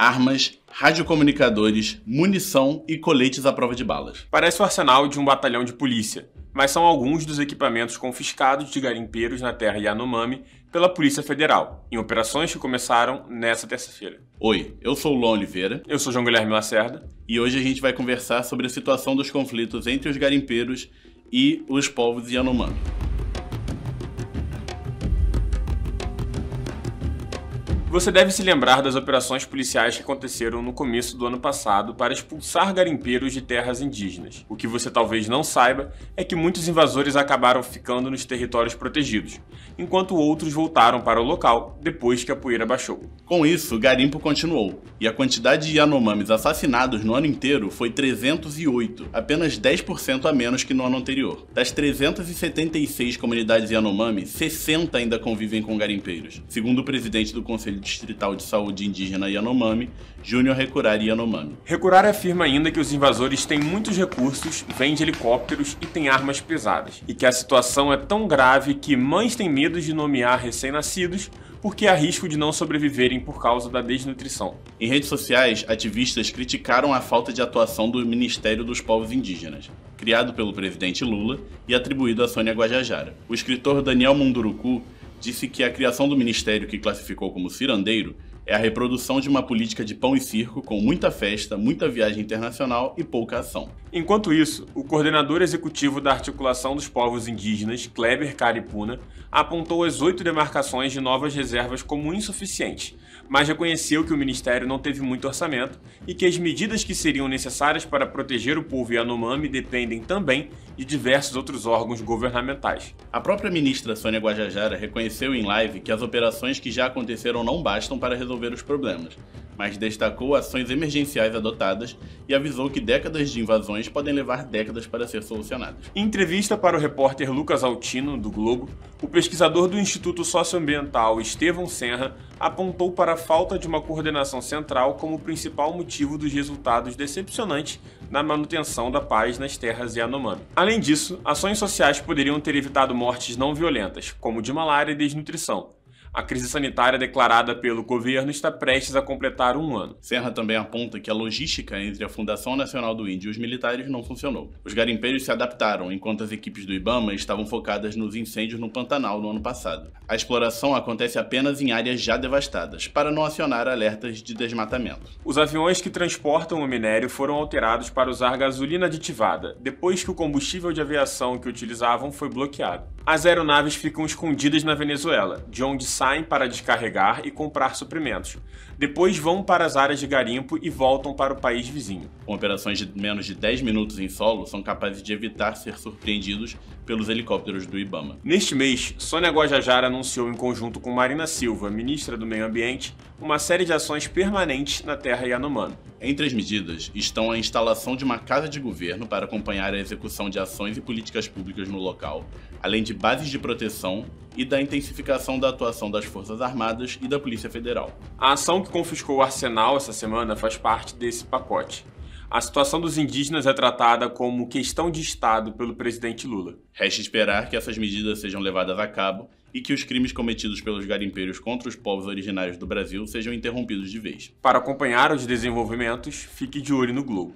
armas, radiocomunicadores, munição e coletes à prova de balas. Parece o arsenal de um batalhão de polícia, mas são alguns dos equipamentos confiscados de garimpeiros na terra Yanomami pela Polícia Federal, em operações que começaram nesta terça-feira. Oi, eu sou o Luan Oliveira. Eu sou João Guilherme Lacerda. E hoje a gente vai conversar sobre a situação dos conflitos entre os garimpeiros e os povos Yanomami. Você deve se lembrar das operações policiais que aconteceram no começo do ano passado para expulsar garimpeiros de terras indígenas. O que você talvez não saiba é que muitos invasores acabaram ficando nos territórios protegidos, enquanto outros voltaram para o local depois que a poeira baixou. Com isso, o garimpo continuou, e a quantidade de Yanomamis assassinados no ano inteiro foi 308, apenas 10% a menos que no ano anterior. Das 376 comunidades Yanomami, 60 ainda convivem com garimpeiros, segundo o presidente do Conselho Distrital de Saúde Indígena Yanomami, Júnior Recurari Yanomami. Recurari afirma ainda que os invasores têm muitos recursos, vêm de helicópteros e têm armas pesadas, e que a situação é tão grave que mães têm medo de nomear recém-nascidos porque há risco de não sobreviverem por causa da desnutrição. Em redes sociais, ativistas criticaram a falta de atuação do Ministério dos Povos Indígenas, criado pelo presidente Lula e atribuído a Sônia Guajajara. O escritor Daniel Munduruku disse que a criação do ministério que classificou como cirandeiro é a reprodução de uma política de pão e circo com muita festa, muita viagem internacional e pouca ação. Enquanto isso, o coordenador executivo da Articulação dos Povos Indígenas, Kleber Caripuna, apontou as oito demarcações de novas reservas como insuficientes, mas reconheceu que o Ministério não teve muito orçamento e que as medidas que seriam necessárias para proteger o povo Yanomami dependem também de diversos outros órgãos governamentais. A própria ministra Sônia Guajajara reconheceu em live que as operações que já aconteceram não bastam para resolver os problemas, mas destacou ações emergenciais adotadas e avisou que décadas de invasões podem levar décadas para ser solucionadas. Em entrevista para o repórter Lucas Altino, do Globo, o pesquisador do Instituto Socioambiental Estevão Senra apontou para a falta de uma coordenação central como o principal motivo dos resultados decepcionantes na manutenção da paz nas terras Yanomami. Além disso, ações sociais poderiam ter evitado mortes não violentas, como de malária e desnutrição, a crise sanitária declarada pelo governo está prestes a completar um ano. Serra também aponta que a logística entre a Fundação Nacional do Índio e os militares não funcionou. Os garimpeiros se adaptaram, enquanto as equipes do Ibama estavam focadas nos incêndios no Pantanal no ano passado. A exploração acontece apenas em áreas já devastadas, para não acionar alertas de desmatamento. Os aviões que transportam o minério foram alterados para usar gasolina aditivada, depois que o combustível de aviação que utilizavam foi bloqueado. As aeronaves ficam escondidas na Venezuela, de onde saem para descarregar e comprar suprimentos. Depois vão para as áreas de garimpo e voltam para o país vizinho. Com operações de menos de 10 minutos em solo, são capazes de evitar ser surpreendidos pelos helicópteros do Ibama. Neste mês, Sônia Guajajara anunciou em conjunto com Marina Silva, ministra do Meio Ambiente, uma série de ações permanentes na terra Yanomami. Entre as medidas estão a instalação de uma casa de governo para acompanhar a execução de ações e políticas públicas no local, além de bases de proteção e da intensificação da atuação das Forças Armadas e da Polícia Federal. A ação que confiscou o arsenal essa semana faz parte desse pacote. A situação dos indígenas é tratada como questão de Estado pelo presidente Lula. Resta esperar que essas medidas sejam levadas a cabo e que os crimes cometidos pelos garimpeiros contra os povos originários do Brasil sejam interrompidos de vez. Para acompanhar os desenvolvimentos, fique de olho no Globo.